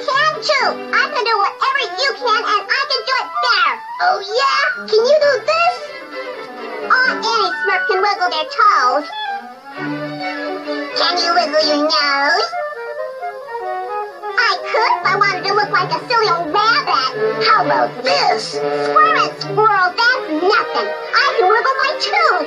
can too. I can do whatever you can, and I can do it better. Oh, yeah? Can you do this? All any Smurf can wiggle their toes. Can you wiggle your nose? I could if I wanted to look like a silly old rabbit. How about this? Squirrel, squirrel, that's nothing. I can wiggle my tooth.